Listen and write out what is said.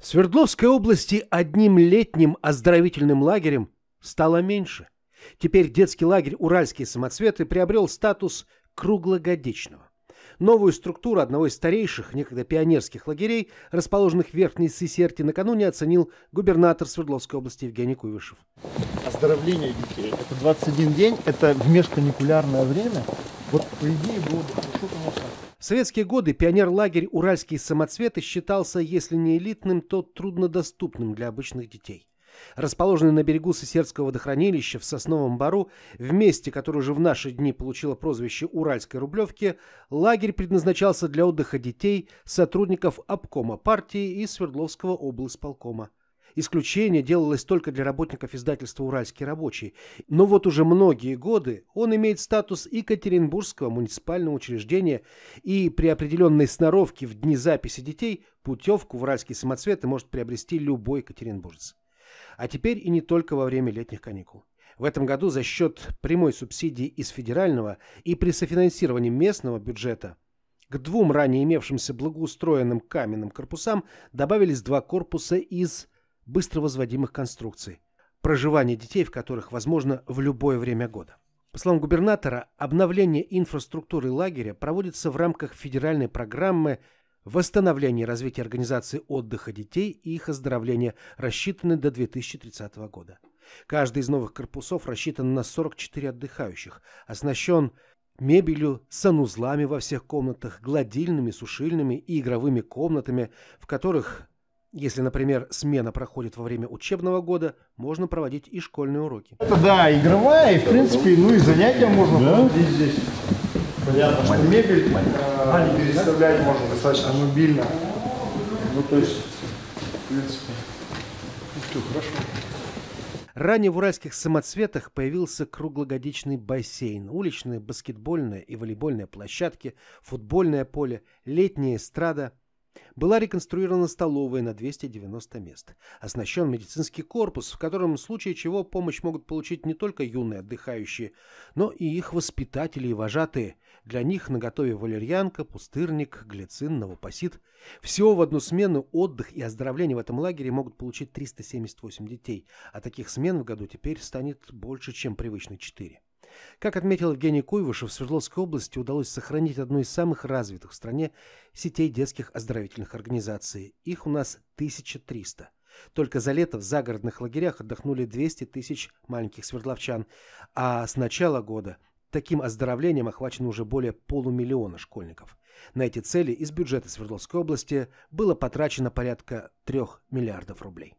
Свердловской области одним летним оздоровительным лагерем стало меньше. Теперь детский лагерь «Уральские самоцветы» приобрел статус круглогодичного. Новую структуру одного из старейших, некогда пионерских лагерей, расположенных в Верхней Сысерте, накануне оценил губернатор Свердловской области Евгений Куйвышев. Оздоровление детей. Это 21 день, это межканикулярное время. Вот, по идее, было бы хорошо, конечно, в советские годы пионер-лагерь «Уральские самоцветы» считался, если не элитным, то труднодоступным для обычных детей. Расположенный на берегу Сысердского водохранилища в Сосновом Бару, в месте, которое уже в наши дни получило прозвище Уральской Рублевки, лагерь предназначался для отдыха детей, сотрудников обкома партии и Свердловского облсполкома. Исключение делалось только для работников издательства «Уральский рабочий». Но вот уже многие годы он имеет статус Екатеринбургского муниципального учреждения и при определенной сноровке в дни записи детей путевку в «Уральские самоцветы» может приобрести любой екатеринбуржец. А теперь и не только во время летних каникул. В этом году за счет прямой субсидии из федерального и при софинансировании местного бюджета к двум ранее имевшимся благоустроенным каменным корпусам добавились два корпуса из быстро возводимых конструкций, проживание детей в которых возможно в любое время года. По словам губернатора, обновление инфраструктуры лагеря проводится в рамках федеральной программы восстановления и развития организации отдыха детей и их оздоровления, рассчитанной до 2030 года. Каждый из новых корпусов рассчитан на 44 отдыхающих, оснащен мебелью, санузлами во всех комнатах, гладильными, сушильными и игровыми комнатами, в которых если, например, смена проходит во время учебного года, можно проводить и школьные уроки. Это да, игровая, и в принципе, ну и занятия можно да? проводить здесь. Понятно, что мебель а, не переставлять можно достаточно мобильно. Ну то есть, в принципе, ну, все хорошо. Ранее в уральских самоцветах появился круглогодичный бассейн, уличные баскетбольные и волейбольные площадки, футбольное поле, летняя эстрада – была реконструирована столовая на 290 мест. Оснащен медицинский корпус, в котором в случае чего помощь могут получить не только юные отдыхающие, но и их воспитатели и вожатые. Для них наготове валерьянка, пустырник, глицин, новопосит. Всего в одну смену отдых и оздоровление в этом лагере могут получить 378 детей, а таких смен в году теперь станет больше, чем привычные 4. Как отметил Евгений Куйвышев, в Свердловской области удалось сохранить одну из самых развитых в стране сетей детских оздоровительных организаций. Их у нас 1300. Только за лето в загородных лагерях отдохнули 200 тысяч маленьких свердловчан, а с начала года таким оздоровлением охвачено уже более полумиллиона школьников. На эти цели из бюджета Свердловской области было потрачено порядка 3 миллиардов рублей.